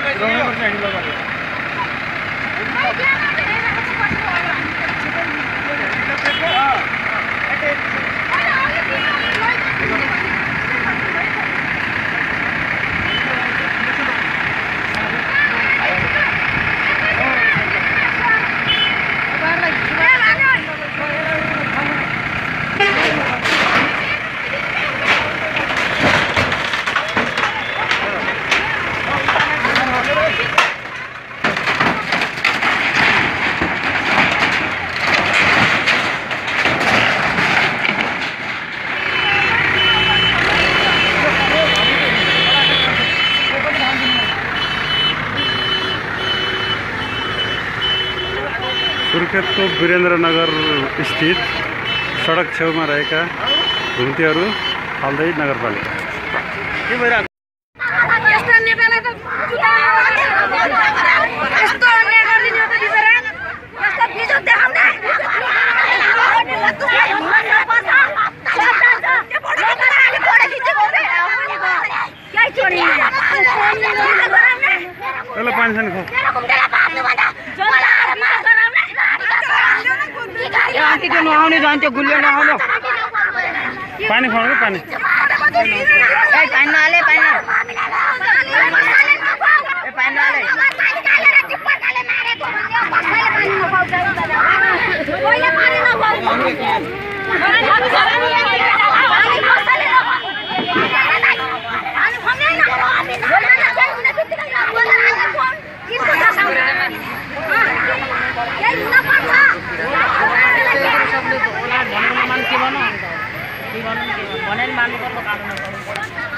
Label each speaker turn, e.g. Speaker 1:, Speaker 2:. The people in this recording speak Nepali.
Speaker 1: किलोमीटर सुर्खेतको वीरेन्द्रनगर स्थित सडक छेउमा रहेका घुम्तीहरू फाल्दै नगरपालिका।
Speaker 2: के भइरहेको
Speaker 3: यस्तो नेतालाई
Speaker 2: त्यो नआउने झन् त्यो गुलियो नआउनु
Speaker 1: पानी खुवाउनु कि पानी?
Speaker 2: ए पानी नहाले पानी ए पानी नहाले। मान्नु पर्छ कानुन